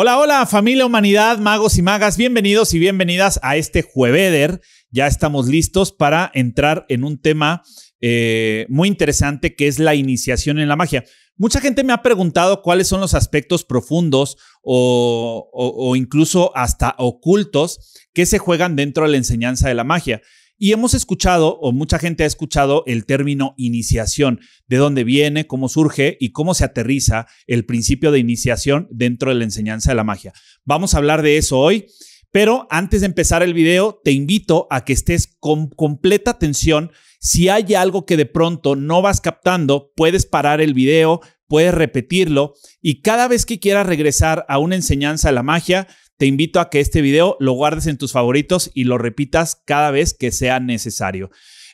Hola, hola familia humanidad, magos y magas, bienvenidos y bienvenidas a este jueveder. Ya estamos listos para entrar en un tema eh, muy interesante que es la iniciación en la magia. Mucha gente me ha preguntado cuáles son los aspectos profundos o, o incluso hasta ocultos que se juegan dentro de la enseñanza de la magia. Y hemos escuchado, o mucha gente ha escuchado, el término iniciación, de dónde viene, cómo surge y cómo se aterriza el principio de iniciación dentro de la enseñanza de la magia. Vamos a hablar de eso hoy, pero antes de empezar el video, te invito a que estés con completa atención. Si hay algo que de pronto no vas captando, puedes parar el video, puedes repetirlo y cada vez que quieras regresar a una enseñanza de la magia, te invito a que este video lo guardes en tus favoritos y lo repitas cada vez que sea necesario.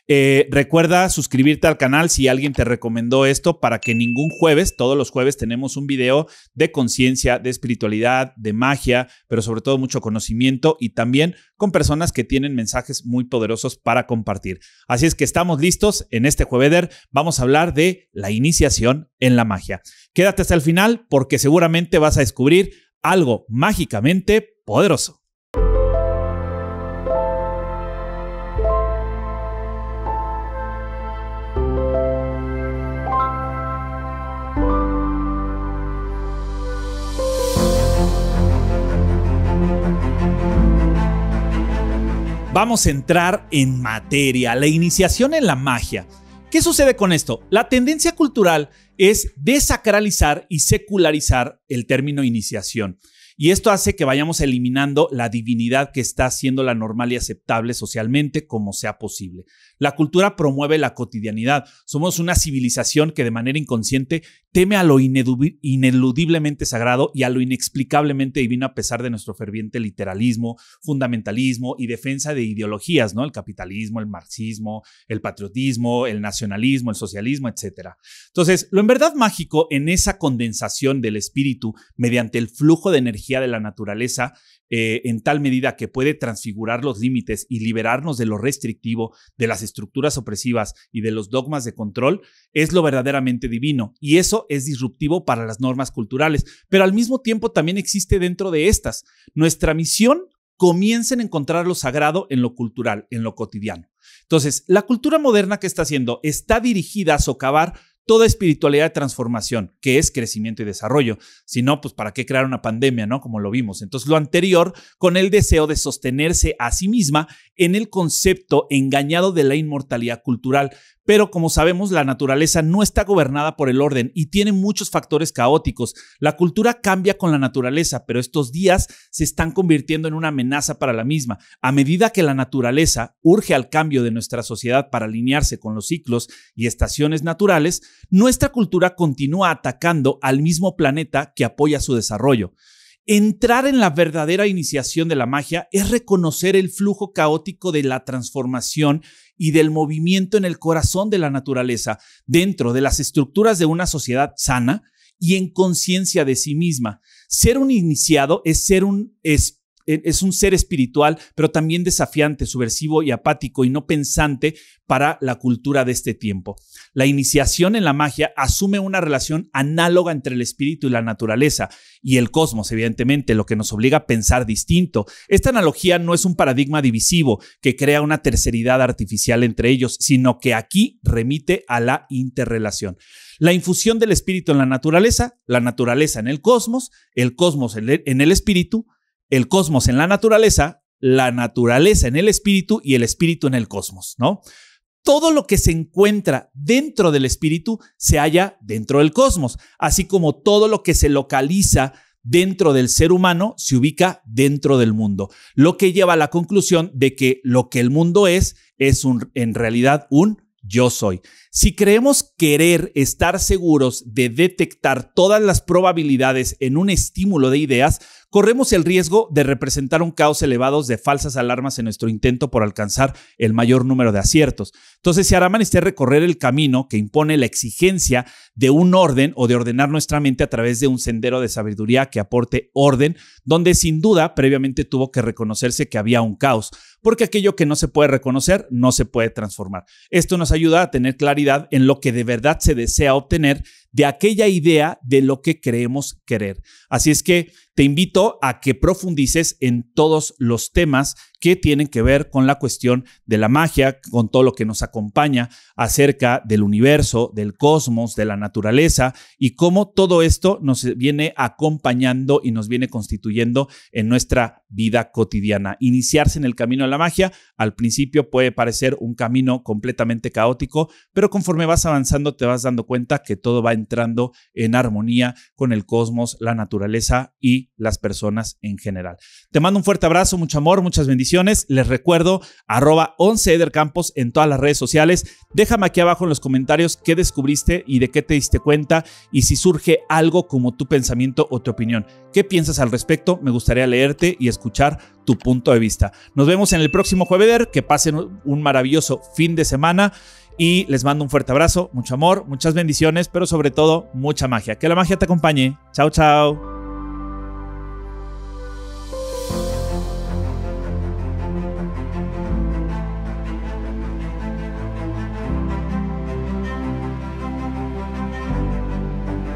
Eh, recuerda suscribirte al canal si alguien te recomendó esto para que ningún jueves, todos los jueves tenemos un video de conciencia, de espiritualidad, de magia, pero sobre todo mucho conocimiento y también con personas que tienen mensajes muy poderosos para compartir. Así es que estamos listos en este jueveder. Vamos a hablar de la iniciación en la magia. Quédate hasta el final porque seguramente vas a descubrir algo mágicamente poderoso. Vamos a entrar en materia, la iniciación en la magia. ¿Qué sucede con esto? La tendencia cultural es desacralizar y secularizar el término iniciación. Y esto hace que vayamos eliminando la divinidad que está siendo la normal y aceptable socialmente como sea posible. La cultura promueve la cotidianidad. Somos una civilización que de manera inconsciente teme a lo ineludiblemente sagrado y a lo inexplicablemente divino a pesar de nuestro ferviente literalismo, fundamentalismo y defensa de ideologías, ¿no? El capitalismo, el marxismo, el patriotismo, el nacionalismo, el socialismo, etc. Entonces, lo en verdad mágico en esa condensación del espíritu mediante el flujo de energía de la naturaleza eh, en tal medida que puede transfigurar los límites y liberarnos de lo restrictivo, de las estructuras opresivas y de los dogmas de control, es lo verdaderamente divino. Y eso es disruptivo para las normas culturales, pero al mismo tiempo también existe dentro de estas. Nuestra misión comienza en encontrar lo sagrado en lo cultural, en lo cotidiano. Entonces, la cultura moderna que está haciendo está dirigida a socavar toda espiritualidad de transformación, que es crecimiento y desarrollo. Si no, pues para qué crear una pandemia, ¿no? Como lo vimos. Entonces, lo anterior con el deseo de sostenerse a sí misma en el concepto engañado de la inmortalidad cultural, pero como sabemos, la naturaleza no está gobernada por el orden y tiene muchos factores caóticos. La cultura cambia con la naturaleza, pero estos días se están convirtiendo en una amenaza para la misma. A medida que la naturaleza urge al cambio de nuestra sociedad para alinearse con los ciclos y estaciones naturales, nuestra cultura continúa atacando al mismo planeta que apoya su desarrollo. Entrar en la verdadera iniciación de la magia es reconocer el flujo caótico de la transformación y del movimiento en el corazón de la naturaleza dentro de las estructuras de una sociedad sana y en conciencia de sí misma. Ser un iniciado es ser un es, es un ser espiritual, pero también desafiante, subversivo y apático y no pensante para la cultura de este tiempo. La iniciación en la magia asume una relación análoga entre el espíritu y la naturaleza y el cosmos, evidentemente, lo que nos obliga a pensar distinto. Esta analogía no es un paradigma divisivo que crea una terceridad artificial entre ellos, sino que aquí remite a la interrelación. La infusión del espíritu en la naturaleza, la naturaleza en el cosmos, el cosmos en el espíritu, el cosmos en la naturaleza, la naturaleza en el espíritu y el espíritu en el cosmos, ¿no? Todo lo que se encuentra dentro del espíritu se halla dentro del cosmos, así como todo lo que se localiza dentro del ser humano se ubica dentro del mundo, lo que lleva a la conclusión de que lo que el mundo es es en realidad un yo soy. Si creemos querer estar seguros de detectar todas las probabilidades en un estímulo de ideas, corremos el riesgo de representar un caos elevado de falsas alarmas en nuestro intento por alcanzar el mayor número de aciertos. Entonces, si hará menester recorrer el camino que impone la exigencia de un orden o de ordenar nuestra mente a través de un sendero de sabiduría que aporte orden, donde sin duda previamente tuvo que reconocerse que había un caos, porque aquello que no se puede reconocer no se puede transformar. Esto nos ayuda a tener claridad en lo que de verdad se desea obtener de aquella idea de lo que creemos querer. Así es que te invito a que profundices en todos los temas que tienen que ver con la cuestión de la magia, con todo lo que nos acompaña acerca del universo, del cosmos, de la naturaleza y cómo todo esto nos viene acompañando y nos viene constituyendo en nuestra vida cotidiana. Iniciarse en el camino de la magia al principio puede parecer un camino completamente caótico, pero conforme vas avanzando te vas dando cuenta que todo va entrando en armonía con el cosmos, la naturaleza y las personas en general. Te mando un fuerte abrazo, mucho amor, muchas bendiciones. Les recuerdo, arroba 11 Edercampos en todas las redes sociales. Déjame aquí abajo en los comentarios qué descubriste y de qué te diste cuenta y si surge algo como tu pensamiento o tu opinión. ¿Qué piensas al respecto? Me gustaría leerte y escuchar tu punto de vista. Nos vemos en el próximo jueves. Que pasen un maravilloso fin de semana y les mando un fuerte abrazo, mucho amor, muchas bendiciones, pero sobre todo mucha magia. Que la magia te acompañe. Chao, chao.